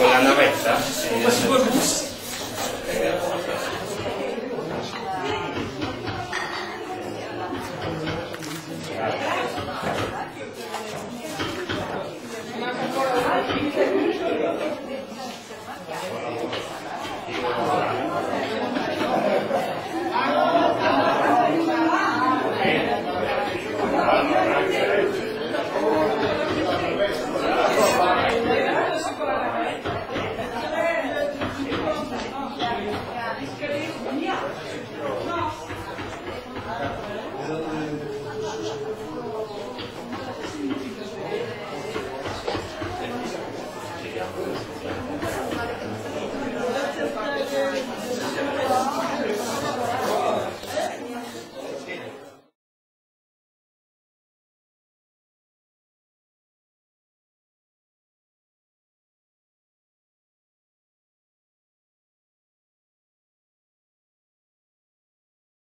Con la navetta? Questo col bus. Eh,